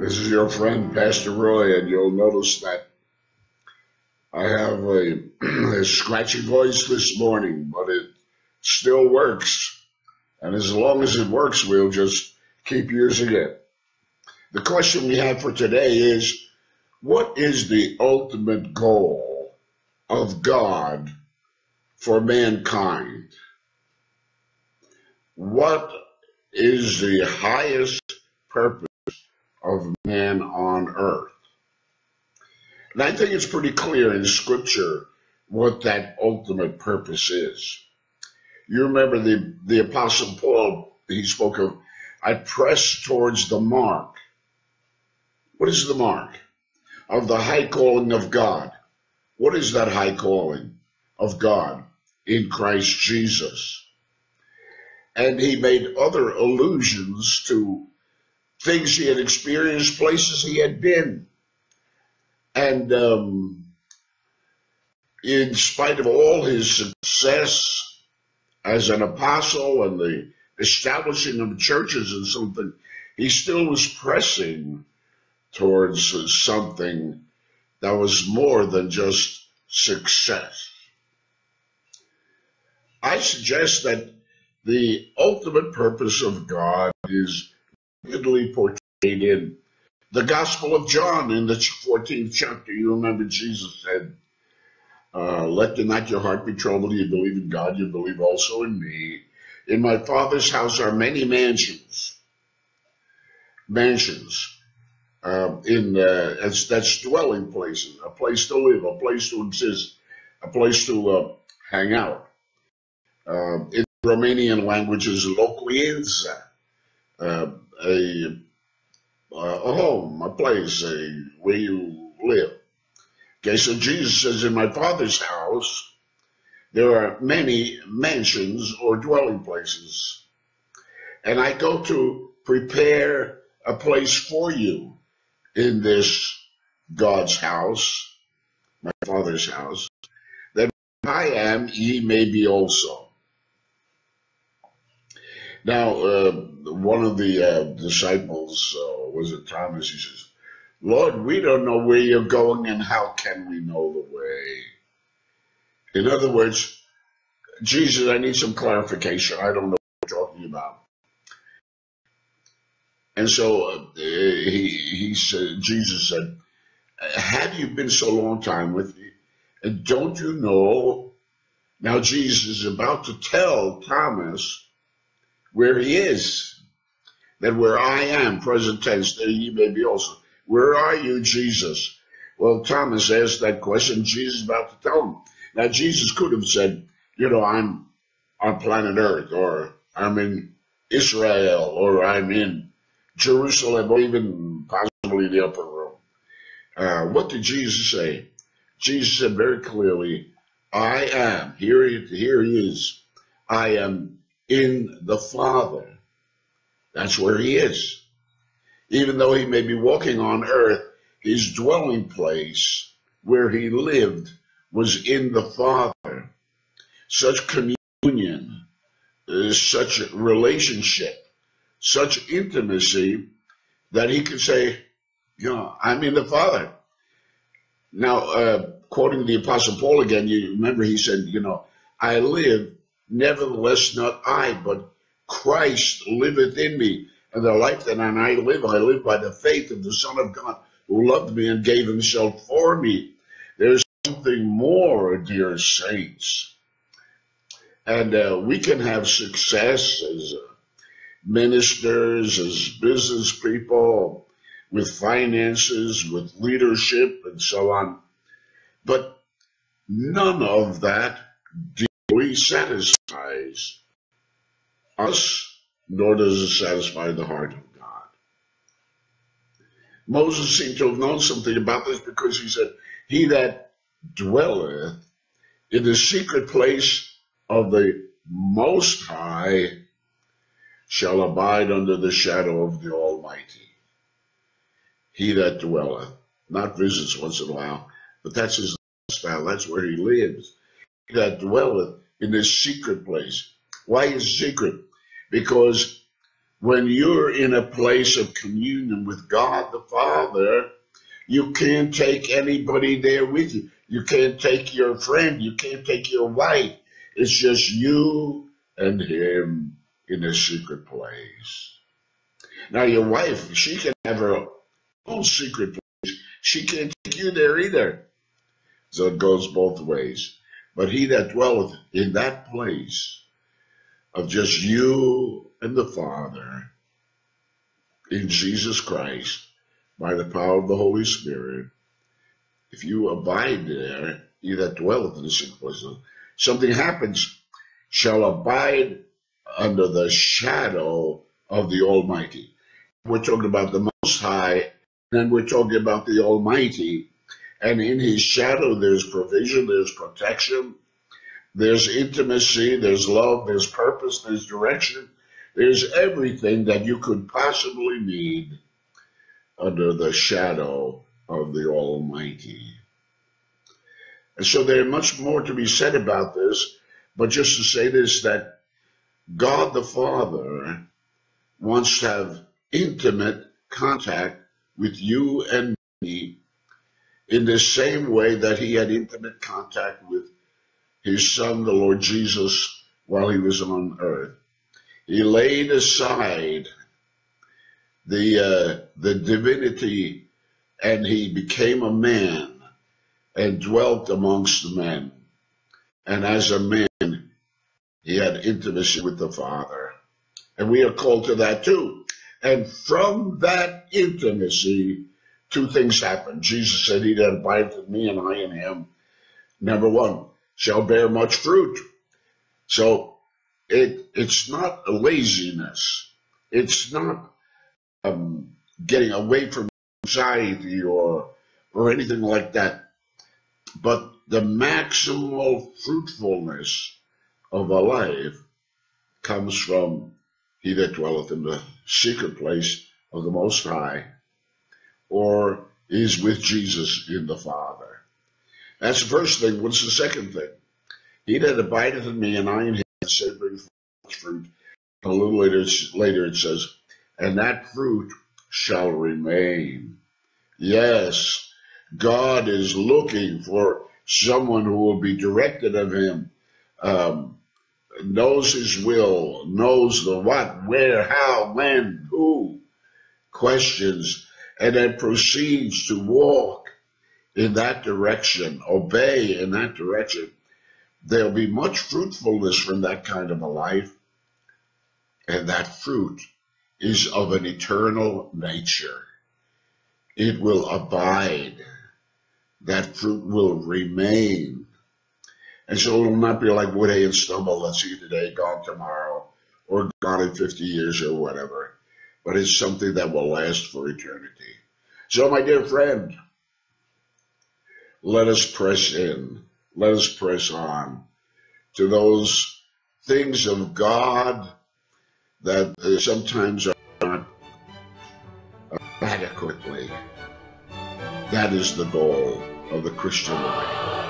This is your friend, Pastor Roy, and you'll notice that I have a, a scratchy voice this morning, but it still works. And as long as it works, we'll just keep using it. The question we have for today is what is the ultimate goal of God for mankind? What is the highest purpose of man on earth? And I think it's pretty clear in Scripture what that ultimate purpose is. You remember the, the Apostle Paul, he spoke of, I press towards the mark. What is the mark? Of the high calling of God. What is that high calling of God in Christ Jesus? And he made other allusions to things he had experienced, places he had been. And um, in spite of all his success as an apostle and the establishing of churches and something, he still was pressing towards something that was more than just success. I suggest that the ultimate purpose of God is vividly portrayed in the Gospel of John in the 14th chapter. You remember Jesus said, uh, Let not your heart be troubled. You believe in God, you believe also in me. In my Father's house are many mansions. Mansions. Uh, in that's, that's dwelling places, a place to live, a place to exist, a place to uh, hang out. Uh, in Romanian language is locuința, uh, a, a home, a place, a, uh, where you live. Okay, so Jesus says, in my Father's house, there are many mansions or dwelling places. And I go to prepare a place for you in this God's house, my Father's house, that I am, ye may be also. Now, uh, one of the uh, disciples, uh, was it Thomas, he says, Lord, we don't know where you're going and how can we know the way? In other words, Jesus, I need some clarification. I don't know what you're talking about. And so uh, he, he said, Jesus said, have you been so long time with me? And don't you know? Now Jesus is about to tell Thomas where he is. That where I am, present tense, there ye may be also. Where are you, Jesus? Well, Thomas asked that question. Jesus is about to tell him. Now, Jesus could have said, you know, I'm on planet Earth, or I'm in Israel, or I'm in Jerusalem, or even possibly the upper room. Uh, what did Jesus say? Jesus said very clearly, I am. Here he, here he is. I am in the Father. That's where he is. Even though he may be walking on earth, his dwelling place where he lived was in the Father. Such communion, uh, such relationship, such intimacy that he could say, you know, I'm in the Father. Now, uh, quoting the Apostle Paul again, you remember he said, you know, I live Nevertheless, not I, but Christ liveth in me. And the life that I live, I live by the faith of the Son of God who loved me and gave himself for me. There's something more, dear saints. And uh, we can have success as uh, ministers, as business people, with finances, with leadership, and so on. But none of that satisfies us, nor does it satisfy the heart of God. Moses seemed to have known something about this because he said, He that dwelleth in the secret place of the Most High shall abide under the shadow of the Almighty. He that dwelleth, not visits once in a while, but that's his lifestyle, that's where he lives. He that dwelleth in this secret place. Why is secret? Because when you're in a place of communion with God the Father, you can't take anybody there with you. You can't take your friend. You can't take your wife. It's just you and him in a secret place. Now, your wife, she can have her own secret place. She can't take you there either. So it goes both ways. But he that dwelleth in that place of just you and the Father in Jesus Christ by the power of the Holy Spirit, if you abide there, he that dwelleth in the place, something happens, shall abide under the shadow of the Almighty. We're talking about the Most High, and we're talking about the Almighty. And in his shadow, there's provision, there's protection, there's intimacy, there's love, there's purpose, there's direction, there's everything that you could possibly need under the shadow of the Almighty. And so there's much more to be said about this, but just to say this that God the Father wants to have intimate contact with you and me in the same way that he had intimate contact with his son, the Lord Jesus, while he was on earth. He laid aside the, uh, the divinity and he became a man and dwelt amongst men. And as a man, he had intimacy with the Father. And we are called to that too. And from that intimacy, two things happen. Jesus said, He that abideth in me and I in him, number one, shall bear much fruit. So it it's not a laziness. It's not um, getting away from anxiety or or anything like that. But the maximal fruitfulness of a life comes from he that dwelleth in the secret place of the Most High, or is with Jesus in the Father. That's the first thing. What's the second thing? He that abideth in me and I in him shall bring forth fruit. A little later, later it says, and that fruit shall remain. Yes, God is looking for someone who will be directed of him, um, knows his will, knows the what, where, how, when, who, questions, and then proceeds to walk in that direction, obey in that direction. There'll be much fruitfulness from that kind of a life, and that fruit is of an eternal nature. It will abide. That fruit will remain. And so it will not be like wood, hay, and stubble that's here today, gone tomorrow, or gone in 50 years or whatever. But it's something that will last for eternity. So, my dear friend, let us press in. Let us press on to those things of God that uh, sometimes are not adequately. That is the goal of the Christian life.